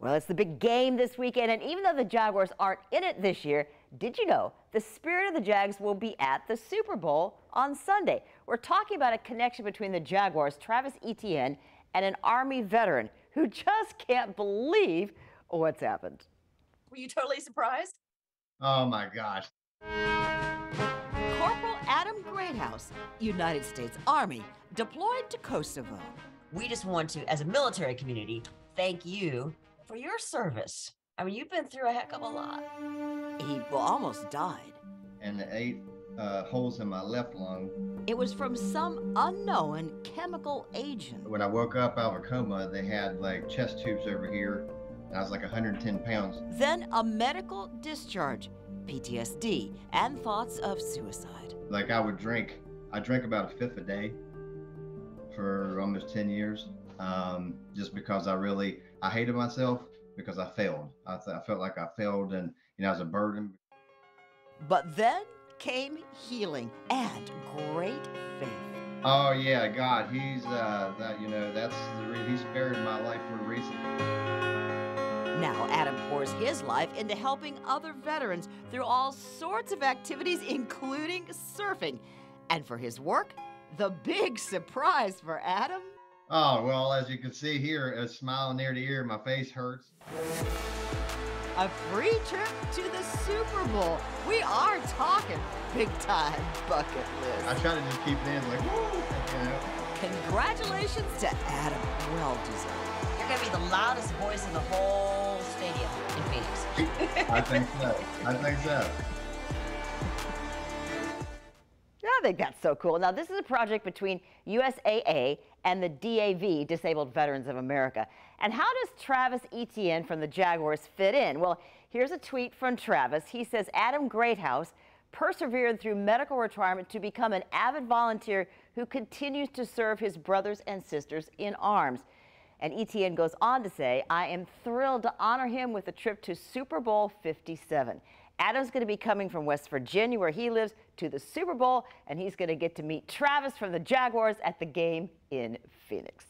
Well, it's the big game this weekend, and even though the Jaguars aren't in it this year, did you know the spirit of the Jags will be at the Super Bowl on Sunday? We're talking about a connection between the Jaguars, Travis Etienne, and an Army veteran who just can't believe what's happened. Were you totally surprised? Oh my gosh. Corporal Adam Greathouse, United States Army, deployed to Kosovo. We just want to, as a military community, thank you for your service. I mean, you've been through a heck of a lot. He almost died. And the eight uh, holes in my left lung. It was from some unknown chemical agent. When I woke up out of a coma, they had like chest tubes over here. And I was like 110 pounds. Then a medical discharge, PTSD, and thoughts of suicide. Like I would drink, I drank about a fifth a day for almost 10 years um, just because I really I hated myself because I failed. I, th- I felt like I failed and you know as a burden. But then came healing and great faith. Oh yeah, God, He's uh, that you know that's the re- He's spared my life for a reason. Now Adam pours his life into helping other veterans through all sorts of activities, including surfing. And for his work, the big surprise for Adam Oh, well, as you can see here, a smile near the ear, my face hurts. A free trip to the Super Bowl. We are talking big time bucket list. I try to just keep it in like, woo, you know. Congratulations to Adam. Well deserved. You're going to be the loudest voice in the whole stadium in Phoenix. I think so. I think so. I think that's so cool. Now, this is a project between USAA and the DAV, Disabled Veterans of America. And how does Travis Etienne from the Jaguars fit in? Well, here's a tweet from Travis. He says, Adam Greathouse persevered through medical retirement to become an avid volunteer who continues to serve his brothers and sisters in arms. And Etienne goes on to say, I am thrilled to honor him with a trip to Super Bowl 57. Adam's going to be coming from West Virginia, where he lives, to the Super Bowl, and he's going to get to meet Travis from the Jaguars at the game in Phoenix.